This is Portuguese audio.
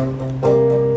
Música